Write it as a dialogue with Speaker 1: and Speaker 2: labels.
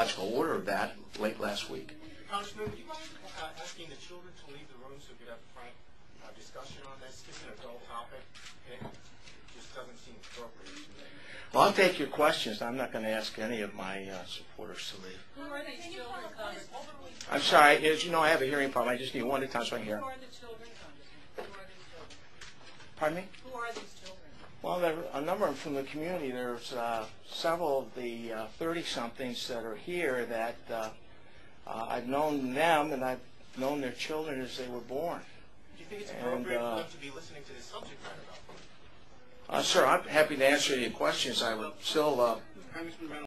Speaker 1: logical order of that late last week.
Speaker 2: Congressman, would you mind uh, asking the children to leave the room so we could have a frank uh, discussion on this? This is an adult topic, and it just doesn't seem appropriate to me.
Speaker 1: Well, I'll take your questions. I'm not going to ask any of my uh, supporters to leave.
Speaker 3: Who are these children, Congressman?
Speaker 1: I'm sorry, as you know, I have a hearing problem. I just need one at a time so I can hear.
Speaker 3: Who are the children, Congressman? Who are these children?
Speaker 1: Pardon me?
Speaker 3: Who are these children?
Speaker 1: Well, there are a number of them from the community. There's uh, several of the uh, 30-somethings that are here that uh, uh, I've known them and I've known their children as they were born.
Speaker 2: Do you think it's
Speaker 1: And,
Speaker 2: appropriate
Speaker 1: uh,
Speaker 2: for them to be listening to this subject matter, though?
Speaker 1: Uh, sir, I'm happy to answer your questions. I would still uh,
Speaker 2: Congressman Reynolds.